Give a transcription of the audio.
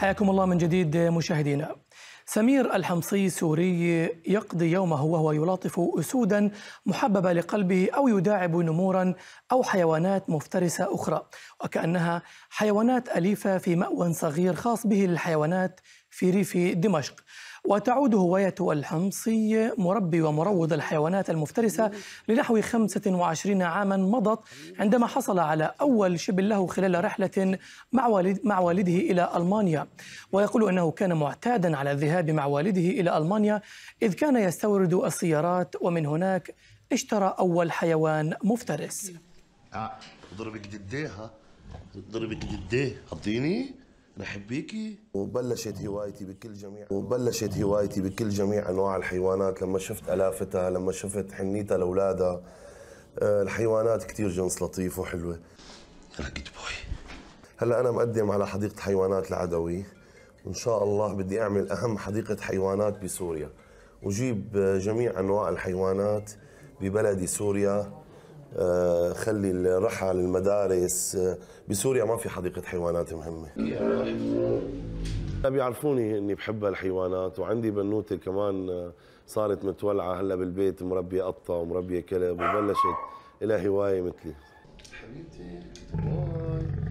حياكم الله من جديد مشاهدينا. سمير الحمصي سوري يقضي يومه وهو يلاطف أسودا محببة لقلبه أو يداعب نمورا أو حيوانات مفترسة أخرى. وكأنها حيوانات أليفة في مأوى صغير خاص به للحيوانات في ريف دمشق. وتعود هواية الحمصي مربي ومروض الحيوانات المفترسة لنحو 25 عاما مضت عندما حصل على أول شبل له خلال رحلة مع, والد مع والده إلى ألمانيا. ويقول أنه كان معتادا على الذهاب مع والده إلى ألمانيا إذ كان يستورد السيارات ومن هناك اشترى أول حيوان مفترس. آه، ضربك دديها ضربك دديه حطيني رحب بيكي وبلشت هوايتي بكل جميع وبلشت هوايتي بكل جميع أنواع الحيوانات. لما شفت ألافتها لما شفت حنيتها لأولادها آه، الحيوانات كثير جنس لطيف وحلوة. رقد بوي. هلا أنا مقدم على حديقة حيوانات العدوي. وإن شاء الله بدي أعمل أهم حديقة حيوانات بسوريا. وجيب آه، جميع أنواع الحيوانات ببلدي سوريا. خلي الرحى للمدارس. آه، بسوريا ما في حديقة حيوانات مهمة. بيعرفوني إني بحب الحيوانات وعندي بنوته كمان آه، صارت متولعة هلا بالبيت مربية قطة ومربية كلب وبلشت لها هواية مثلي. حبيبتي باي